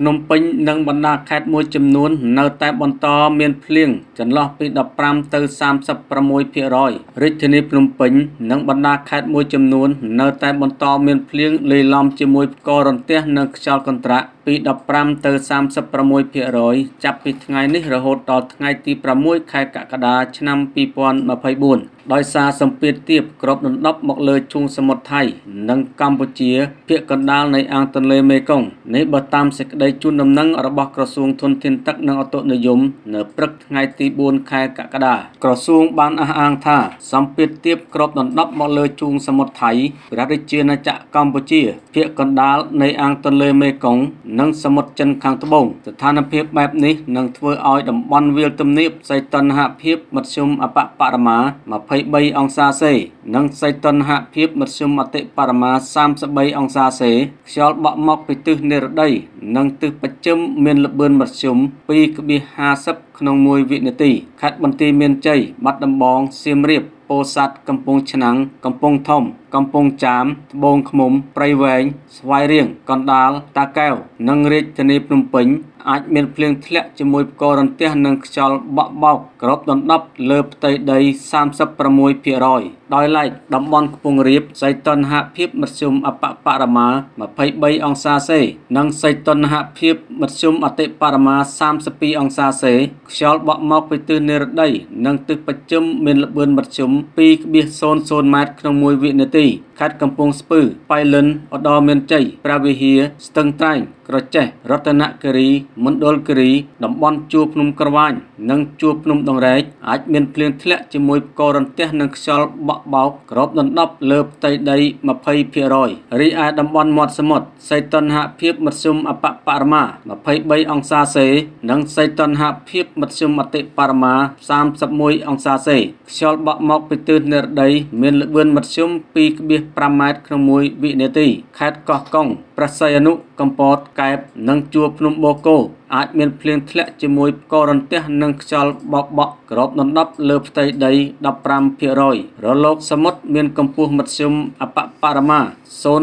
ភ្នំពេញនិងបណ្ដាខេត្តមួយចំនួន នៅតែបន្តមានភ្លៀងចន្លោះពី15ទៅ36%រាជធានីភ្នំពេញនិងបណ្ដាខេត្តមួយចំនួន នៅតែបន្តមានភ្លៀងលាយឡំជាមួយផ្គររន្ទះនិងខ្យល់កន្ត្រាក់ពី15ទៅ36%ចាប់ពីថ្ងៃនេះរហូតដល់ថ្ងៃទី6ខែកក្កដាឆ្នាំ2024ដោយសារសម្ពាធទាបគ្របដណ្ដប់មកលើឈូងសមុទ្រថៃ និងកម្ពុជាភាគកណ្ដាលនៃអាងទន្លេមេគង្គនេះបើតាមសេចក្តីជូនដំណឹងរបស់ក្រសួងធនធានទឹកនិងអូតូនិយម នៅព្រឹកថ្ងៃទី4ខែកក្កដាក្រសួងបានអះអាងថាសម្ពាធទាបគ្របដណ្ដប់មកលើឈូងសមុទ្រថៃ ព្រះរាជាណាចក្រកម្ពុជាភាគកណ្ដាលនៃអាងទន្លេមេគង្គនិងសមុទ្រចិនខាងត្បូងស្ថានភាពបែបនេះនឹងធ្វើឲ្យតំបន់វាលទំនាបសីតុណ្ហភាពមធ្យមអបបរមា23អង្សាសេ និងសីតុណ្ហភាពមធ្យមអតិបរមា33អង្សាសេខ្យល់បក់មកពីទិសនិរតី និងទិសបស្ចិមមានល្បឿនមធ្យម2.50 ក្នុង1វិនាទីខេត្តបន្ទាយមានជ័យបាត់ដំបងសៀមរាបពោធិ៍សាត់កំពង់ឆ្នាំងកំពង់ធំ កំពង់ចាមត្បូងឃ្មុំព្រៃវែងស្វាយរៀងកណ្ដាលតាកែវនិងរាជធានីភ្នំពេញអាចមានភ្លៀងធ្លាក់ជាមួយផ្គររន្ទះនិងខ្យល់បក់បោកគ្របដណ្ដប់លើផ្ទៃដី36%ដោយឡែកតំបន់ខ្ពង់រាបសីតុណ្ហភាពមធ្យមអបបរមា23អង្សាសេ និងសីតុណ្ហភាពមធ្យមអតិបរមា32អង្សាសេខ្យល់បក់មកពីទិសនិរតីនិងទិសបស្ចិមមានល្បឿនមធ្យម2.00ម៉ែត្រក្នុង1វិនាទី ខេត្តកំពង់ស្ពឺប៉ៃលិនឧត្តរមានជ័យព្រះវិហារស្ទឹងត្រែងក្រចេះរតនគិរីមណ្ឌលគិរីតំបន់ជួរភ្នំក្រវាញនិងជួរភ្នំដងរែកអាចមានភ្លៀងធ្លាក់ជាមួយផ្គររន្ទះនិងខ្យល់បក់បោកក្របដណ្ដប់លើផ្ទៃដី20%រីឯតំបន់មាត់សមុទ្រសីតុណ្ហភាពមធ្យមអបបរមា23អង្សាសេនិងសីតុណ្ហភាពមធ្យមអតិបរមា31អង្សាសេខ្យល់បក់មកពីទិសនិរតីមានល្បឿនមធ្យម2.5ម៉ែត្រក្នុង1វិនាទី ខេត្តកោះកុងព្រះសីហនុកំពតកែបនិងជួរភ្នំបូកគោអាចមានភ្លៀងធ្លាក់ជាមួយផ្គររន្ទះនិងខ្យល់បក់បក់ក្របដណ្ដប់លើផ្ទៃដី15%រលកសមុទ្រមានកម្ពស់មធ្យមអបបរមា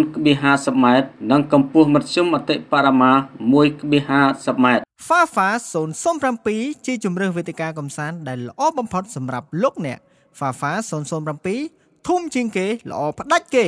0.50ម៉ែត្រនិងកម្ពស់មធ្យមអតិបរមា1.50ម៉ែត្រ Fafa 007ជាជំរើសវេទិកាកំសាន្តដែលល្អបំផុតសម្រាប់លោកអ្នក Fafa 007 ធំជាងគេល្អផ្ដាច់គេ